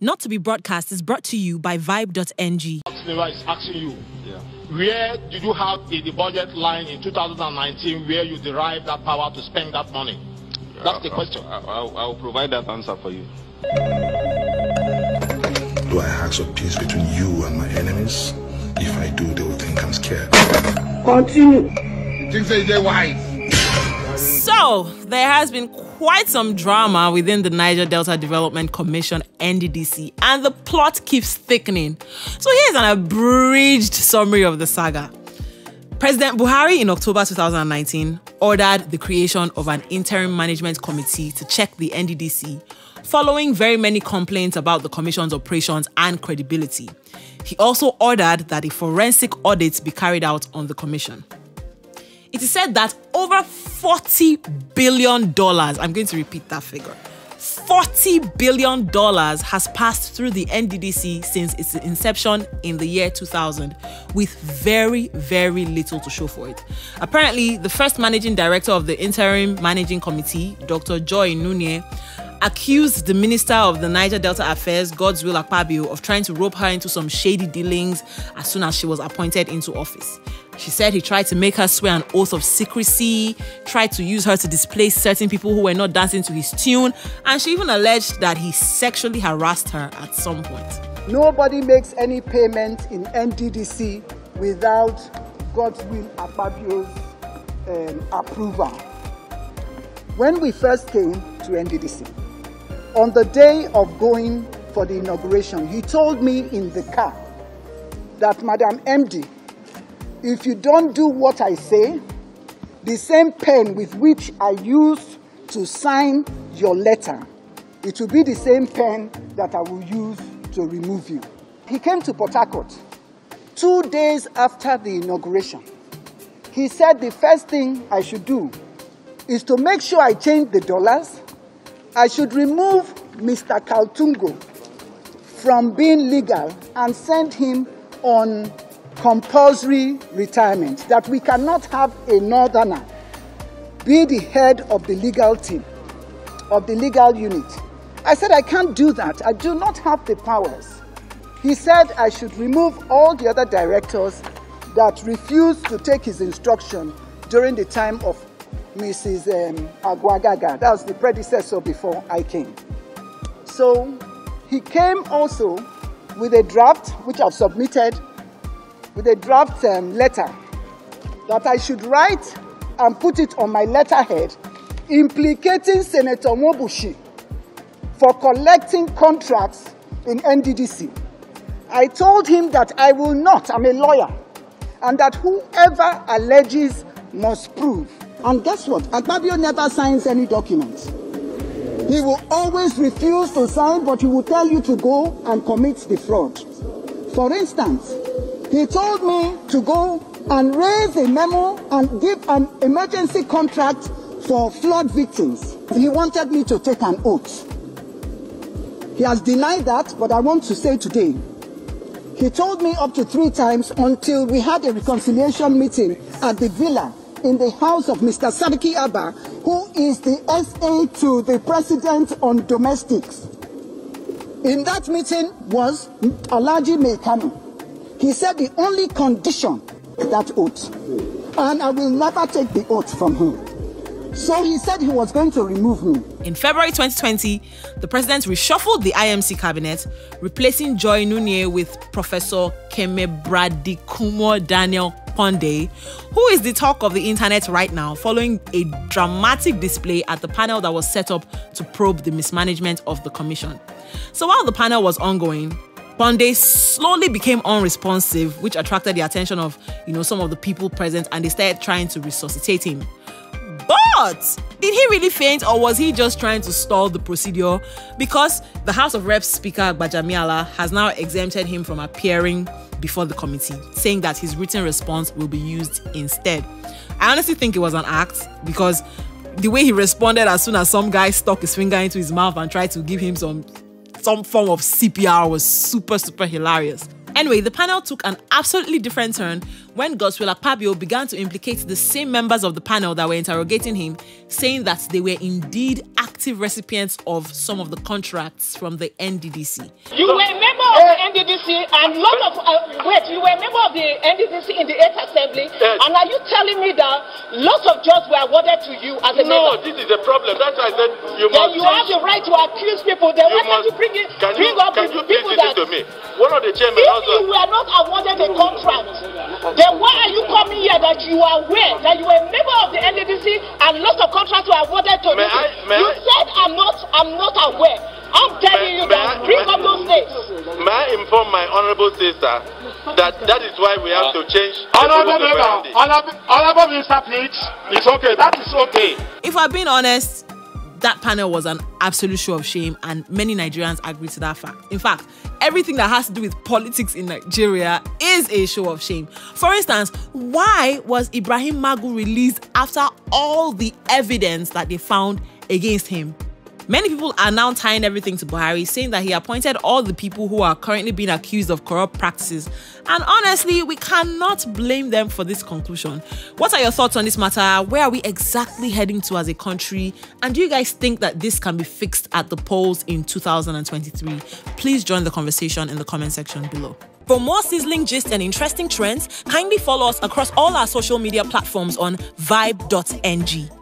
not to be broadcast, is brought to you by Vibe.ng. Is asking you, where did you have in the budget line in 2019 where you derived that power to spend that money? That's the question. I'll, I'll provide that answer for you. Do I ask for peace between you and my enemies? If I do, they will think I'm scared. Continue. Things say they're wise. So, there has been quite some drama within the Niger Delta Development Commission, NDDC, and the plot keeps thickening. So, here's an abridged summary of the saga. President Buhari in October 2019 ordered the creation of an interim management committee to check the NDDC following very many complaints about the commission's operations and credibility. He also ordered that a forensic audit be carried out on the commission. It is said that over $40 billion, I'm going to repeat that figure, $40 billion has passed through the NDDC since its inception in the year 2000, with very, very little to show for it. Apparently, the first managing director of the interim managing committee, Dr. Joi Nunieh, accused the Minister of the Niger Delta Affairs, Godswill Akpabio, of trying to rope her into some shady dealings as soon as she was appointed into office. She said he tried to make her swear an oath of secrecy, tried to use her to displace certain people who were not dancing to his tune, and she even alleged that he sexually harassed her at some point. Nobody makes any payment in NDDC without Godswill Akpabio's um, approval. When we first came to NDDC, on the day of going for the inauguration, he told me in the car that, Madam MD, if you don't do what I say, the same pen with which I used to sign your letter, it will be the same pen that I will use to remove you. He came to Port Harcourt two days after the inauguration. He said the first thing I should do is to make sure I change the dollars. I should remove Mr. Kaltungo from being legal and send him on compulsory retirement, that we cannot have a northerner be the head of the legal team, of the legal unit. I said, I can't do that. I do not have the powers. He said I should remove all the other directors that refused to take his instruction during the time of Mrs. Um, Akwagaga. That was the predecessor before I came. So he came also with a draft, which I've submitted with a draft um, letter that I should write and put it on my letterhead implicating Senator Nwaoboshi for collecting contracts in NDDC. I told him that I will not, I'm a lawyer, and that whoever alleges must prove. And guess what? Akpabio never signs any documents. He will always refuse to sign, but he will tell you to go and commit the fraud. For instance, he told me to go and raise a memo and give an emergency contract for flood victims. He wanted me to take an oath. He has denied that, but I want to say today, he told me up to three times until we had a reconciliation meeting at the villa in the house of Mr. Sarki Abba, who is the SA to the president on domestics. In that meeting was Alhaji Mekano. He said the only condition that oath. And I will never take the oath from him. So he said he was going to remove me. In February 2020, the president reshuffled the IMC cabinet, replacing Joi Nunieh with Professor Keme Bradikumo Daniel Ponde, who is the talk of the internet right now following a dramatic display at the panel that was set up to probe the mismanagement of the commission. So while the panel was ongoing, Pondei slowly became unresponsive, which attracted the attention of, you know, some of the people present and they started trying to resuscitate him. But did he really faint or was he just trying to stall the procedure? Because the House of Reps Speaker Gbajabiamila has now exempted him from appearing before the committee, saying that his written response will be used instead. I honestly think it was an act because the way he responded as soon as some guy stuck his finger into his mouth and tried to give him some some form of CPR was super super hilarious. Anyway, the panel took an absolutely different turn when Godswill Akpabio began to implicate the same members of the panel that were interrogating him, saying that they were indeed active recipients of some of the contracts from the NDDC. You were a member of the NDDC and lot of uh, wait, you were a member of the NDDC in the 8th Assembly, Yes. and are you telling me that lots of jobs were awarded to you as a No, member? this is the problem. That's why I said you Then must you have the right to accuse people. Then You why can't you bring it, Can bring you, up can the you please people listen that to me? One of the chairmen also. You were not awarded a contract, then why are you coming here that you are aware that you were a member of the NDDC and lots of contracts were awarded to you? You said I'm not I'm not aware. I'm telling May- you may that I- bring may- up those names. May I inform my honorable sister that that is why we have to change of member, honorable minister, please. It's okay. That is okay. If I'm being honest, that panel was an absolute show of shame, and many Nigerians agree to that fact. In fact, everything that has to do with politics in Nigeria is a show of shame. For instance, why was Ibrahim Magu released after all the evidence that they found against him? Many people are now tying everything to Buhari, saying that he appointed all the people who are currently being accused of corrupt practices. And honestly, we cannot blame them for this conclusion. What are your thoughts on this matter? Where are we exactly heading to as a country? And do you guys think that this can be fixed at the polls in 2023? Please join the conversation in the comment section below. For more sizzling gist and interesting trends, kindly follow us across all our social media platforms on vibe.ng.